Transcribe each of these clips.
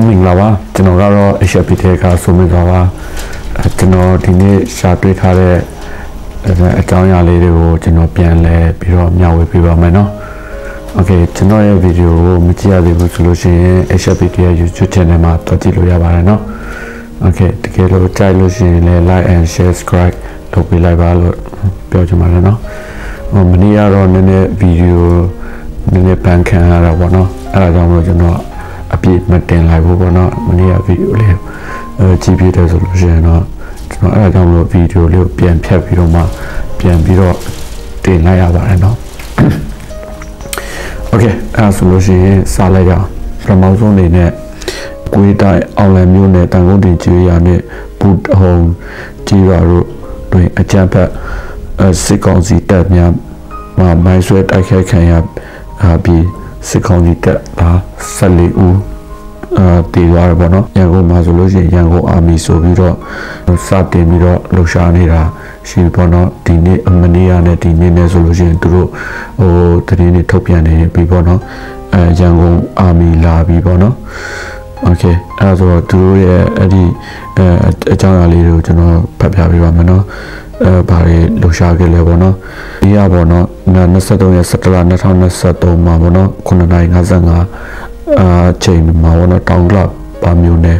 လုံးမင်္ဂလာပါကျွန်တော်ကတော့ HFP တဲ့ကဆိုမိသွားပါကျွန်တော်ဒီနေ့ရှာတွေ့ထားတဲ့အကြောင်းအရာလေးတွေကိုကျွန်တော်ပြန်လဲပြီးတော့မျှဝေပေးပါမယ်နော် Okay ကျွန်တော်ရဲ့ဗီဒီယိုကိုမကြည့်ရသေးဘူးဆိုလို့ရှိရင် HFP ရဲ့ YouTube channel မှာတွကြည့်လို့ရပါတယ်နော် Okay တကယ်လို့ကြိုက်လို့ရှိရင်လည်း like and share subscribe လုပ်ပေးလိုက်ပါလို့ပြောချင်ပါတယ်နော်ဟိုမနေ့ကတော့နည်းနည်းဗီဒီယိုနည်းနည်းပန်ခံရတာပေါ့နော်အဲ့ဒါကြောင့်မို့ကျွန်တော်အ ပြည့်မတင်လိုက်ဘူးပေါ့နော်မနေ့ကဗီဒီယိုလေးအဲကြည့်ပြတယ်ဆိုလို့ရှိရင်တော့ကျွန်တော်အဲ့ဒါကြောင့်မို့ဗီဒီယိုလေးကိုပြန်ဖြတ်ပြီးတော့မှပြန်ပြီးတော့တင်လိုက်ရပါတယ်နော်โอเคအဲ့ဒါဆိုလို့ရှိရင်စလိုက်ကြအောင်ပထမဆုံးအနေနဲ့ကိုယ်တိုင်အောင်လံမျိုးနဲ့တန်ကုန်တင်ကျွေးရနဲ့ဘူဟုံကြီးရတို့တွင်အကြံဖက်စစ်ကောင်စီတပ်များမှမိုင်းဆွဲတိုက်ခိုက်ခံရပြီး စစ်ကောင်စီတပ်သား14ဦးအာတည်သွားတယ်ပေါ့နော်ရန်ကုန်မှာဆိုလို့ရှိရင်ရန်ကုန်အာမီဆိုပြီးတော့စတင်ပြီးတော့လှူရှားနေတာရှိပေါ့နော်ဒီနေ့အမနီးရနဲ့ဒီနေ့နဲ့ဆိုလို့ရှိရင်သူတို့ဟိုတရင်တွေထုတ်ပြန်နေပြီပေါ့နော်အဲရန်ကုန်အာမီလာပြီပေါ့နော်โอเคအဲ့ဒါဆိုတော့သူတို့ရဲ့အဲ့ဒီအဲအကြောင်းအရာလေးတွေကိုကျွန်တော်ဖတ်ပြပေးပါမယ်နော် အဲဘာတွေလှူရှားခဲ့လဲပေါ့နော်ဒီရပေါ့နော်23ရက်17လ2023မှာပေါ့နော်9:55အာချိန်မှာပေါ့နော်တောင်ကလပါမျိုးနဲ့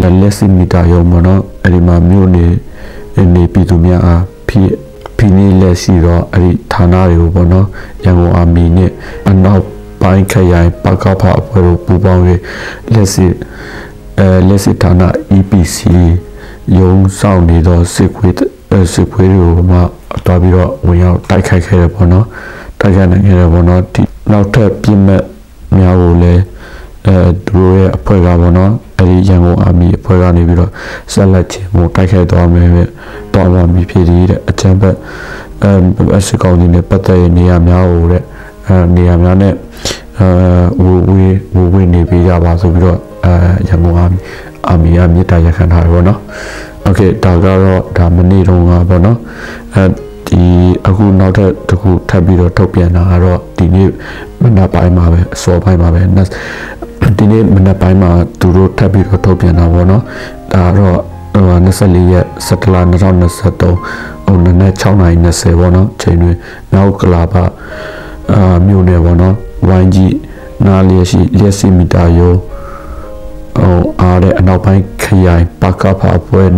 လက်လက်စီမီတာရုံပေါ့နော်အဲ့ဒီမှာမြို့နေနေပြည်သူများအားဖြစ်ဖိနေလက်ရှိတော့အဲ့ဒီဌာနတွေကိုပေါ့နော်ရန်ကုန်အာမီနဲ့အနောက်ပိုင်းခရိုင်ပကဖအဖွဲ့တို့ပူးပေါင်း၍လက်စီအဲလက်စီဌာန EPC ရုံဆောင်နေသောစစ်ခွေး စစ်ခွေးတွေကိုမှတွားပြီးတော့ဝင်ရောက်တိုက်ခိုက်ခဲ့တယ်ပေါ့နော်တိုက်ခိုက်နိုင်ခဲ့တယ်ပေါ့နော်ဒီနောက်ထပ်ပြစ်မဲ့များကိုလည်းအဲသူတို့ရဲ့အဖွဲ့ကပေါ့နော်အဲဒီရန်ကုန်အာမီအဖွဲ့ကနေပြီးတော့ဆက်လက်ချင်းကိုတိုက်ခိုက်သွားမယ်ပဲတော်ပါမီဖြစ်တဲ့အချမ်းဘက်အဲစစ်ကောင်စီနဲ့ပတ်သက်တဲ့နေရာများကိုတဲ့အဲနေရာများနဲ့အဲဝေဝေဝေဝေနေပေးကြပါဆိုပြီးတော့အဲရန်ကုန်အာမီအာမီကမြေတားရခံထားတယ်ပေါ့နော် โอเคဒါကတော့ဒါမနေ့တုန်းကပေါ့နော်အဲဒီအခုနောက်ထပ်တစ်ခုထပ်ပြီးတော့ထုတ်ပြန်တာကတော့ဒီနေ့မနက်ပိုင်းမှာပဲအစောပိုင်းမှာပဲဒီနေ့မနက်ပိုင်းမှာသူတို့ထပ်ပြီးတော့ထုတ်ပြန်တာပေါ့နော်ဒါတော့ဟို24ရက်17လ2023ဟိုနနက်6:20ပေါ့နော်ချိန်တွင်နောက်ကလာပါအာမြို့နယ်ပေါ့နော်ဝိုင်းကြီးနားလျက်ရှိလျက်စီမီတာယော ဟိုအားတဲ့အနောက်ပိုင်းခရိုင်ပကဖအဖွဲ့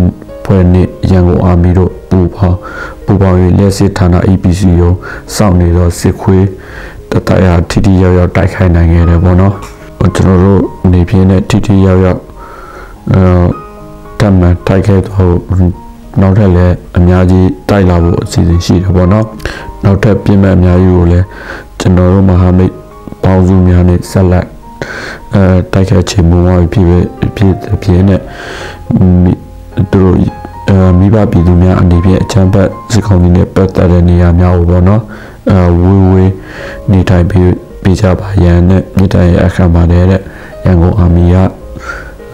ဖွဲ့နဲ့ရန်ကုန်အာမီတို့ပူပေါင်းပူပေါင်း၍လက်စစ်ဌာန APC ကိုစောင့်နေသောစစ်ခွေးတတရထိထိရောက်ရောက်တိုက်ခိုက်နိုင်ခဲ့တယ်ပေါ့နော်ကျွန်တော်တို့နေပြင်းနဲ့ထိထိရောက်ရောက်အဲတမန်တိုက်ခိုက်တော့နောက်ထပ်လည်းအများကြီးတိုက်လာဖို့အစီအစဉ်ရှိတယ်ပေါ့နော်နောက်ထပ်ပြင်မဲ့အများကြီးကိုလည်းကျွန်တော်တို့မဟာမိတ်ပေါင်းစုများနဲ့ဆက်လက် အဲတိုက်ခိုက်ချေမှုဝါဖြစ်ဖြစ်ဖြစ်နဲ့သူတို့အဲမိဘပြည်သူများအနေဖြင့်အချမ်းဘတ်စစ်ကောင်စီနဲ့ပတ်သက်တဲ့နေရာများကိုပေါ့နော်အဲဝေးဝေးနေထိုင်ပြီးပြကြပါရန်နဲ့မြေတိုင်ရဲ့အခမ်းပါတဲ့ရန်ကုန်အာမီက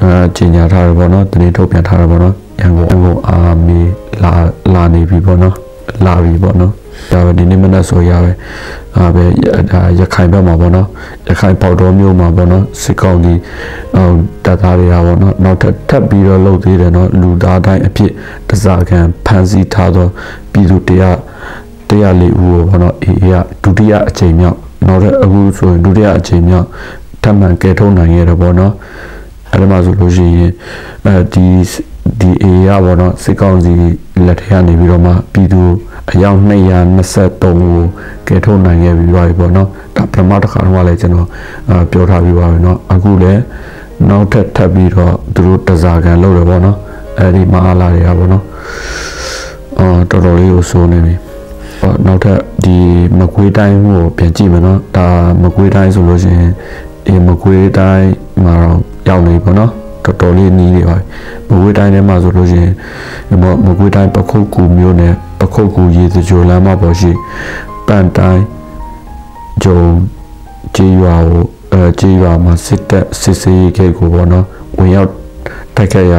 အဲကြီးညာထားတယ်ပေါ့နော်တနေ့ထုတ်ပြန်ထားတယ်ပေါ့နော်ရန်ကုန်ရန်ကုန်အာမီလာလာနေပြီပေါ့နော်လာပြီပေါ့နော်ဒါပဲဒီနေ့မနက်ဆိုရပဲ အာပဲဒါရခိုင်ဘက်မှာပေါ့နော်ရခိုင်ပေါတော်မျိုးမှာပေါ့နော်စစ်ကောင်စီဟိုတပ်သားတွေကပေါ့နော်နောက်ထပ်ထပ်ပြီးတော့လှုပ်သေးတယ်နော်လူသားတိုင်းအဖြစ်တစားခံဖမ်းဆီးထားသောပြည်သူတရားတရားလေးဦးကိုပေါ့နော်အေးအေးကဒုတိယအချိန်မြောက်နောက်ထပ်အခုဆိုရင်ဒုတိယအချိန်မြောက်ထပ်မံကယ်ထုတ်နိုင်ရတော့ပေါ့နော်အဲ့ဒါမှဆိုလို့ရှိရင်အဲဒီဒီအေရပေါ့နော်စစ်ကောင်စီလက်ထက်ကနေပြီးတော့မှပြည်သူ အယောက်223ကိုကယ်ထုတ်နိုင်ခဲ့ပြီးပါပြီပေါ့နော်ဒါပထမတစ်ခါတော့လည်းကျွန်တော်ပြောထားပြီးပါပြီเนาะအခုလည်းနောက်ထပ်ထပ်ပြီးတော့သူတို့တစားကန်လုပ်တယ်ပေါ့နော်အဲဒီမဟာလာတွေကပေါ့နော်အော်တော်တော်လေးကိုစိုးနေပြီနောက်ထပ်ဒီမကွေးတိုင်းကိုပြန်ကြည့်မယ်နော်ဒါမကွေးတိုင်းဆိုလို့ရှိရင်ဒီမကွေးတိုင်းမှာတော့ရောက်နေပေါ့နော်တော်တော်လေးနီးနေပါပြီမကွေးတိုင်းထဲမှာဆိုလို့ရှိရင်ဒီမကွေးတိုင်းပခုတ်ကူမျိုးနဲ့ ပခုတ်ကူရေစကြိုလမ်းမပေါ်ရှိပန်တိုင်းဂျုံကြေးရွာကိုအဲကြေးရွာမှာစစ်တပ်စစ်စေးခဲ့ကိုပေါ့နော်ဝင်ရောက်တိုက်ခိုက်ရ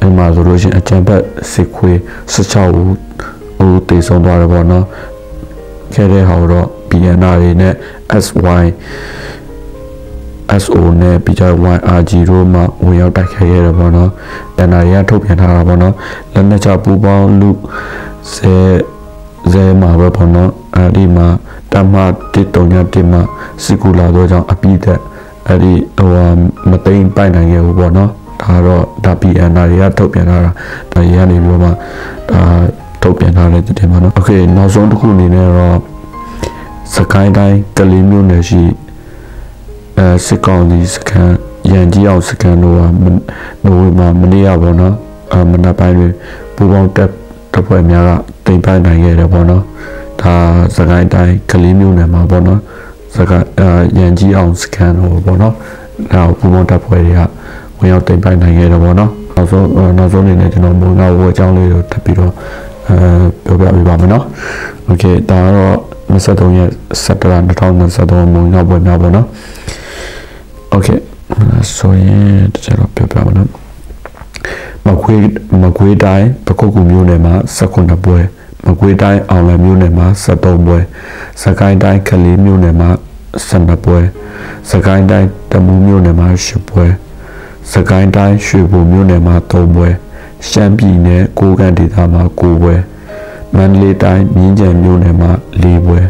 အဲ့မှာဆိုလို့ရှိရင်အကြံဖက်စစ်ခွေး16ဦးဟိုတည်ဆုံးသွားတယ်ပေါ့နော်ခဲ့တဲ့ဟာတော့ BNR တွေနဲ့ SY SO နဲ့ပြီးကြ YRG တို့မှဝင်ရောက်တိုက်ခိုက်ခဲ့တယ်ပေါ့နော်တန်တာရထုတ်ပြန်ထားတာပေါ့နော်လက်နက်ချပူပေါင်းလူဇဲဇဲမှာပဲပေါ့နော်အဲ့ဒီမှာတမတစ်တုံညတစ်မှာစီကူလာတော့ကြောင့်အပိသက်အဲ့ဒီဟိုမသိမ့်ပိုက်နိုင်ခဲ့ဘူးပေါ့နော်ဒါတော့ဒါ PN တွေကထုတ်ပြန်ထားတာဒါရကနေပြီးတော့မှဒါထုတ်ပြန်ထားတဲ့တင်ပါနော်โอเคနောက်ဆုံးတစ်ခုအနေနဲ့တော့စကိုင်းတိုင်းကလေးမျိုးနယ်ရှိ အဲစစ်ကောင်စီစခန်းရန်ကြီးအောင်စခန်းတို့ကနိုဝင်ဘာမနေ့ကပေါ့နော်အမနက်ပိုင်းတွင်ပူပေါင်းတက်တပ်ဖွဲ့များကတင်ပိုင်နိုင်ခဲ့တယ်ပေါ့နော်ဒါစကိုင်းတိုင်းကလေးမျိုးနယ်မှာပေါ့နော်စကအဲရန်ကြီးအောင်စခန်းတို့ပေါ့နော်ဒါပူပေါင်းတပ်ဖွဲ့တွေကဝင်ရောက်တင်ပိုင်နိုင်ခဲ့တယ်ပေါ့နော်နောက်ဆုံးနောက်ဆုံးအနေနဲ့ကျွန်တော်မုံငါဝေအကြောင်းလေးကိုထပ်ပြီးတော့အဲပြောပြပေးပါမယ်နော်โอเคဒါကတော့23ရက်17လ2023မုံငါဝေများပေါ့နော် okay ဆိုရင်တခြားတော့ပြောပြမလားမကွေးမကွေးတိုင်းပခုတ်ကူမြို့နယ်မှာ18ပွဲမကွေးတိုင်းအောင်လယ်မြို့နယ်မှာ73ပွဲစကိုင်းတိုင်းခလေးမြို့နယ်မှာ12ပွဲစကိုင်းတိုင်းတမူးမြို့နယ်မှာ10ပွဲစကိုင်းတိုင်းရွှေဘိုမြို့နယ်မှာ3ပွဲရှမ်းပြည်နယ်ကိုကန့်ဒေသမှာ9ပွဲမန္တလေးတိုင်းမြင်းကြံမြို့နယ်မှာ4ပွဲ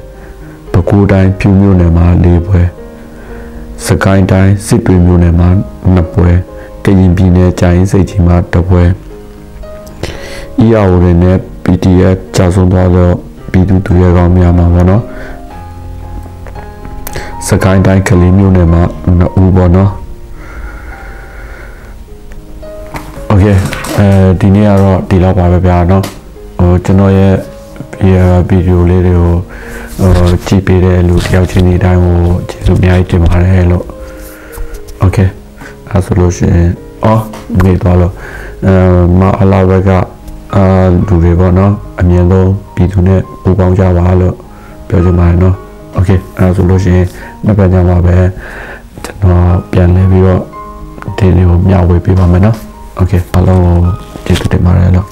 ပဲခူးတိုင်းဖြူမြို့နယ်မှာ4ပွဲ စကိုင်းတိုင်းစစ်တွေမြို့နယ်မှာ2ပွဲကရင်ပြည်နယ်ကြာရင်စိတ်ကြီးမှာ1ပွဲ EAO တွေနဲ့ PDF ကြာဆုံးသွားတော့ပြည်သူသူရဲကောင်းများမှာပေါ့နော်စကိုင်းတိုင်းကလေးမြို့နယ်မှာ2ဦးပေါ့နော်โอเคအဲဒီနေ့ကတော့ဒီလောက်ပါပဲဗျာเนาะဟိုကျွန်တော်ရဲ့ ဒီဗီဒီယိုလေးတွေကိုကြည့်ပေးတဲ့လူတယောက်ချင်းဒီတိုင်းကိုကျေးဇူးအများကြီးတင်ပါတယ်လို့ Okay အဲဆိုလို့ရှိရင်အော်နေသွားတော့အဲမအလာဘက်ကအာလူတွေပေါ့နော်အမြင်ဆုံးပြည်သူနဲ့ပူးပေါင်းကြပါလို့ပြောချင်ပါတယ်နော် Okay အဲဆိုလို့ရှိရင်နောက်ပြန်ကြပါပဲကျွန်တော်ပြန်လဲပြီးတော့ဒီလေးကိုမျှဝေပေးပါမယ်နော် Okay အားလုံးကျေးဇူးတင်ပါတယ်လို့